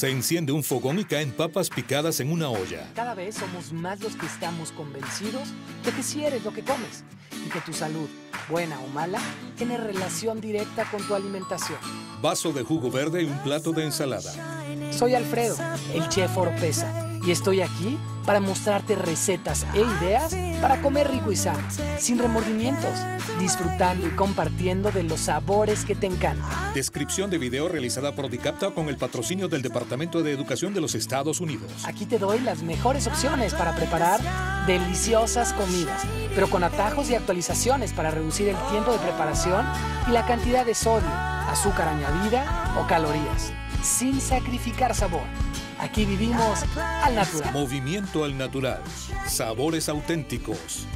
Se enciende un fogón y caen papas picadas en una olla. Cada vez somos más los que estamos convencidos de que si eres lo que comes y que tu salud, buena o mala, tiene relación directa con tu alimentación. Vaso de jugo verde y un plato de ensalada. Soy Alfredo, el chef Oropesa, y estoy aquí para mostrarte recetas e ideas para comer rico y sano, sin remordimientos, disfrutando y compartiendo de los sabores que te encantan. Descripción de video realizada por Dicapta con el patrocinio del Departamento de Educación de los Estados Unidos. Aquí te doy las mejores opciones para preparar deliciosas comidas, pero con atajos y actualizaciones para reducir el tiempo de preparación y la cantidad de sodio, azúcar añadida o calorías, sin sacrificar sabor. Aquí vivimos al natural. Movimiento al natural. Sabores auténticos.